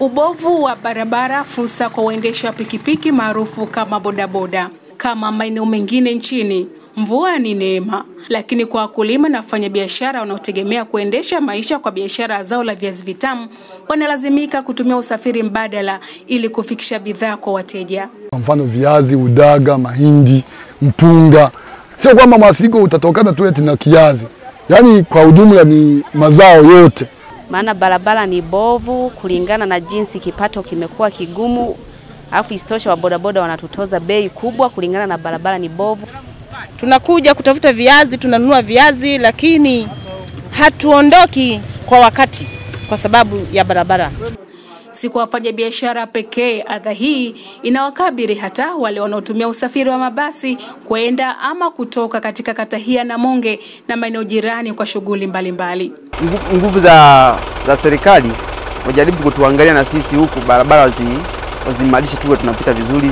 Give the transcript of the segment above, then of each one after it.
Ubovu wa barabara fursa kwa waendesha pikipiki maarufu kama bodaboda. Kama maeneo mengine nchini, mvua ni neema, lakini kwa wakulima na wafanyabiashara wanaotegemea kuendesha maisha kwa biashara zao la viazi vitamu, wanalazimika kutumia usafiri mbadala ili kufikisha bidhaa kwa wateja. Kwa mfano viazi, udaga, mahindi, mpunga. Sio kwamba masigo utatokana tu eti na kiazi, yaani kwa ujumla ni mazao yote. Maana barabara ni bovu kulingana na jinsi kipato kimekuwa kigumu, alafu isitoshe wabodaboda wanatutoza bei kubwa kulingana na barabara ni bovu. Tunakuja kutafuta viazi, tunanunua viazi, lakini hatuondoki kwa wakati kwa sababu ya barabara. Si kwa wafanyabiashara pekee, adha hii inawakabiri hata wale wanaotumia usafiri wa mabasi kwenda ama kutoka katika kata hii ya Namonge na maeneo jirani kwa shughuli mbalimbali. Nguvu za, za serikali wajaribu kutuangalia na sisi huku barabara wazimalishe tuwe tunapita vizuri.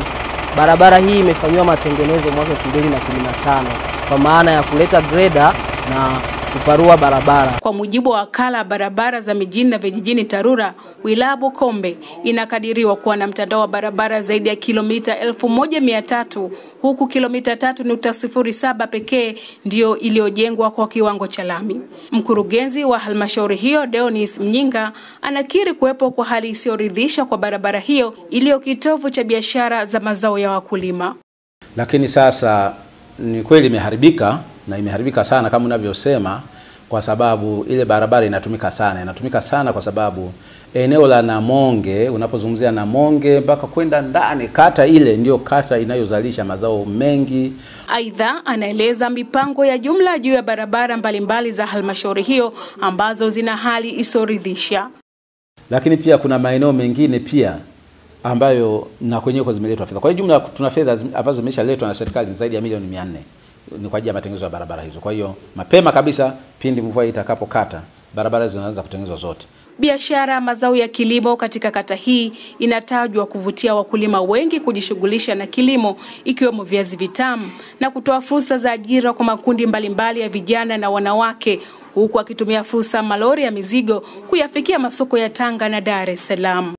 Barabara hii imefanyiwa matengenezo mwaka 2015 kwa maana ya kuleta greda na kuparua barabara. Kwa mujibu wa wakala barabara za mijini na vijijini TARURA, wilaya Bukombe inakadiriwa kuwa na mtandao wa barabara zaidi ya kilomita 1300 huku kilomita 3.07 pekee ndiyo iliyojengwa kwa kiwango cha lami. Mkurugenzi wa halmashauri hiyo Deonis Mnyinga anakiri kuwepo kwa hali isiyoridhisha kwa barabara hiyo iliyo kitovu cha biashara za mazao ya wakulima. lakini sasa ni kweli imeharibika na imeharibika sana kama unavyosema, kwa sababu ile barabara inatumika sana, inatumika sana kwa sababu eneo la Namonge, unapozungumzia Namonge mpaka kwenda ndani, kata ile ndiyo kata inayozalisha mazao mengi. Aidha, anaeleza mipango ya jumla juu ya barabara mbalimbali za halmashauri hiyo ambazo zina hali isoridhisha, lakini pia kuna maeneo mengine pia ambayo na kwenyewe zimeletwa fedha. Kwa hiyo jumla tuna fedha ambazo zimeshaletwa na serikali zaidi ya milioni 400 ni kwa ajili ya matengenezo ya barabara hizo. Kwa hiyo mapema kabisa pindi mvua itakapokata, barabara hizo zinaanza kutengenezwa zote. Biashara mazao ya kilimo katika kata hii inatajwa kuvutia wakulima wengi kujishughulisha na kilimo ikiwemo viazi vitamu na kutoa fursa za ajira kwa makundi mbalimbali ya vijana na wanawake huku akitumia fursa malori ya mizigo kuyafikia masoko ya Tanga na Dar es Salaam.